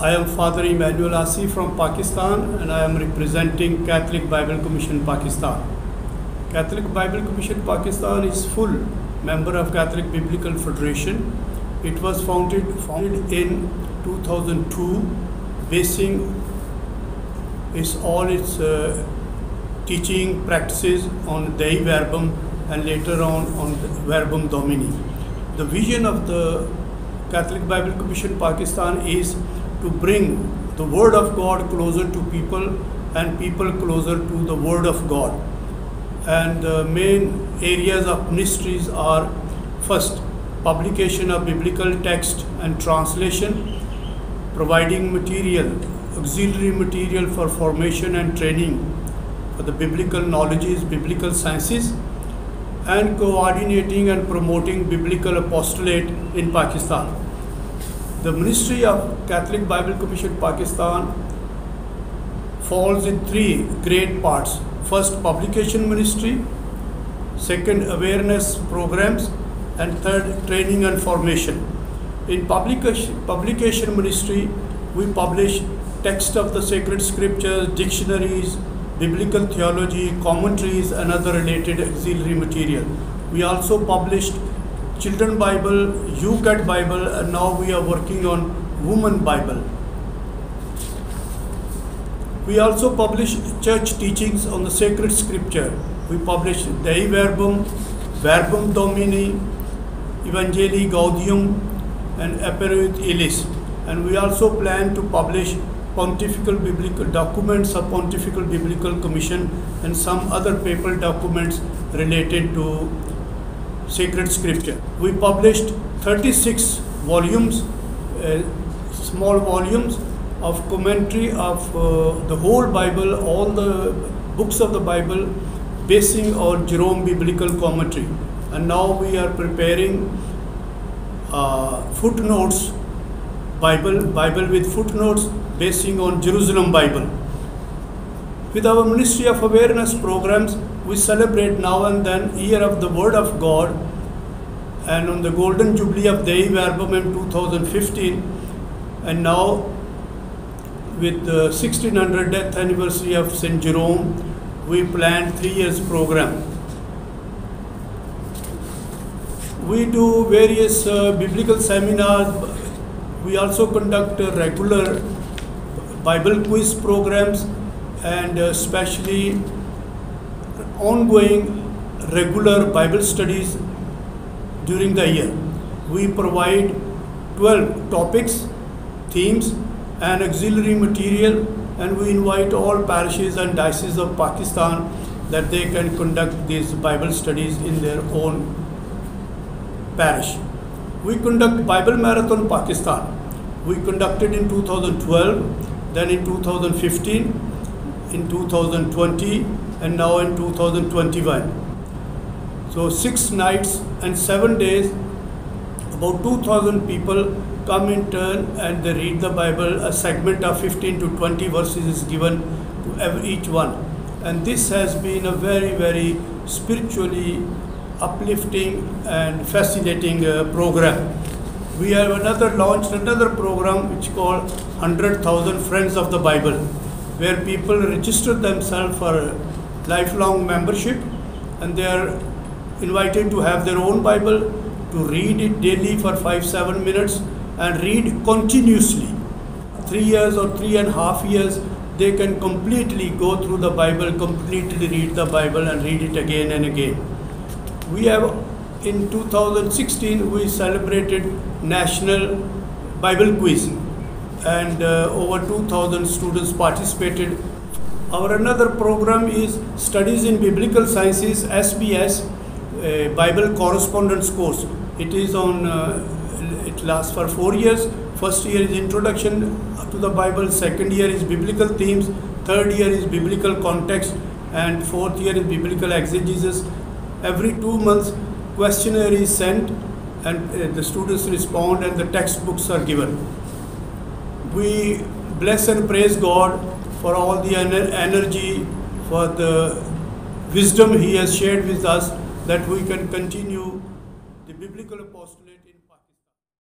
I am Father Emmanuel Asi from Pakistan and I am representing Catholic Bible Commission Pakistan. Catholic Bible Commission Pakistan is full member of Catholic Biblical Federation. It was founded, founded in 2002 basing its all its uh, teaching practices on Dei Verbum and later on on Verbum Domini. The vision of the Catholic Bible Commission Pakistan is to bring the Word of God closer to people and people closer to the Word of God. And the main areas of ministries are first, publication of biblical text and translation, providing material, auxiliary material for formation and training for the biblical knowledges, biblical sciences, and coordinating and promoting biblical apostolate in Pakistan. The Ministry of Catholic Bible Commission Pakistan falls in three great parts. First, publication ministry, second, awareness programs, and third, training and formation. In publication, publication ministry, we publish text of the sacred scriptures, dictionaries, biblical theology, commentaries, and other related auxiliary material. We also published Children Bible, YOUCAT Bible, and now we are working on Woman Bible. We also publish church teachings on the sacred scripture. We publish Dei Verbum, Verbum Domini, Evangelii Gaudium, and Aperuit Illis. And we also plan to publish pontifical biblical documents of pontifical biblical commission and some other papal documents related to sacred scripture. We published 36 volumes, uh, small volumes of commentary of uh, the whole Bible, all the books of the Bible, basing on Jerome biblical commentary. And now we are preparing uh, footnotes, Bible, Bible with footnotes, basing on Jerusalem Bible. With our Ministry of Awareness programs, we celebrate now and then Year of the Word of God and on the Golden Jubilee of Dei Verbum in 2015 and now with the 1600 death anniversary of St. Jerome, we planned three years program. We do various uh, biblical seminars. We also conduct uh, regular Bible quiz programs and uh, especially ongoing regular Bible studies during the year. We provide 12 topics, themes, and auxiliary material, and we invite all parishes and dioceses of Pakistan that they can conduct these Bible studies in their own parish. We conduct Bible Marathon Pakistan. We conducted in 2012, then in 2015, in 2020, and now in 2021. So six nights and seven days, about 2,000 people come in turn and they read the Bible. A segment of 15 to 20 verses is given to every, each one. And this has been a very, very spiritually uplifting and fascinating uh, program. We have another launched another program which called 100,000 Friends of the Bible, where people register themselves for lifelong membership and they are invited to have their own Bible, to read it daily for five, seven minutes and read continuously. Three years or three and a half years, they can completely go through the Bible, completely read the Bible and read it again and again. We have, in 2016, we celebrated National Bible Quiz and uh, over 2000 students participated our another program is Studies in Biblical Sciences, SBS, Bible Correspondence course. It is on, uh, it lasts for four years. First year is Introduction to the Bible, second year is Biblical Themes, third year is Biblical Context, and fourth year is Biblical Exegesis. Every two months, questionnaire is sent and uh, the students respond and the textbooks are given. We bless and praise God for all the ener- energy, for the wisdom He has shared with us that we can continue the biblical apostolate.